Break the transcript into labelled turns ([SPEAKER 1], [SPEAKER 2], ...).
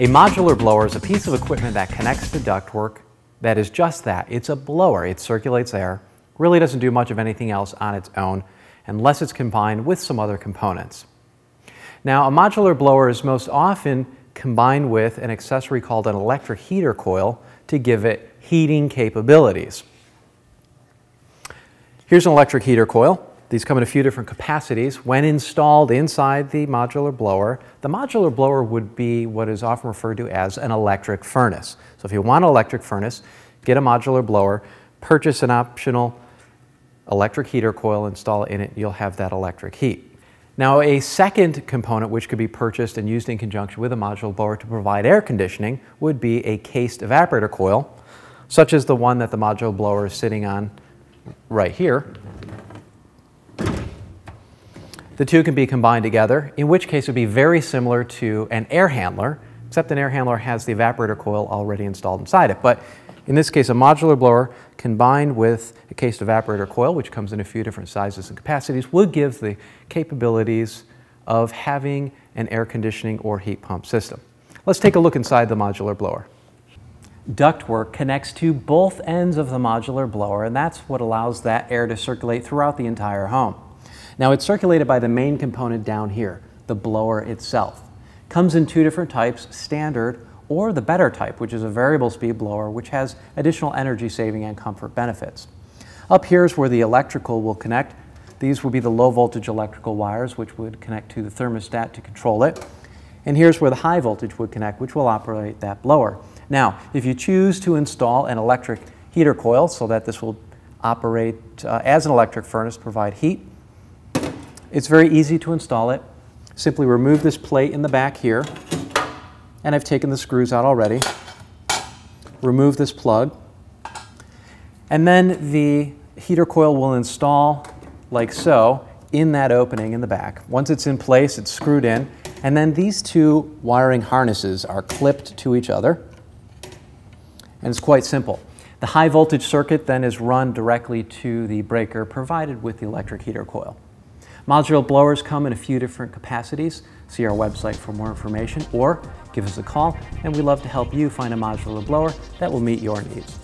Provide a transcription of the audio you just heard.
[SPEAKER 1] A modular blower is a piece of equipment that connects to ductwork that is just that. It's a blower. It circulates air, really doesn't do much of anything else on its own unless it's combined with some other components. Now, a modular blower is most often combined with an accessory called an electric heater coil to give it heating capabilities. Here's an electric heater coil. These come in a few different capacities. When installed inside the modular blower, the modular blower would be what is often referred to as an electric furnace. So if you want an electric furnace, get a modular blower, purchase an optional electric heater coil, install it in it, you'll have that electric heat. Now a second component which could be purchased and used in conjunction with a modular blower to provide air conditioning would be a cased evaporator coil, such as the one that the modular blower is sitting on right here. The two can be combined together, in which case it would be very similar to an air handler, except an air handler has the evaporator coil already installed inside it. But in this case, a modular blower combined with a cased evaporator coil, which comes in a few different sizes and capacities, would give the capabilities of having an air conditioning or heat pump system. Let's take a look inside the modular blower. Ductwork connects to both ends of the modular blower, and that's what allows that air to circulate throughout the entire home. Now, it's circulated by the main component down here, the blower itself. Comes in two different types, standard or the better type, which is a variable speed blower, which has additional energy saving and comfort benefits. Up here is where the electrical will connect. These will be the low voltage electrical wires, which would connect to the thermostat to control it. And here's where the high voltage would connect, which will operate that blower. Now, if you choose to install an electric heater coil so that this will operate uh, as an electric furnace, provide heat, it's very easy to install it. Simply remove this plate in the back here, and I've taken the screws out already. Remove this plug. And then the heater coil will install like so in that opening in the back. Once it's in place, it's screwed in. And then these two wiring harnesses are clipped to each other. And it's quite simple. The high voltage circuit then is run directly to the breaker provided with the electric heater coil. Modular blowers come in a few different capacities. See our website for more information or give us a call and we'd love to help you find a modular blower that will meet your needs.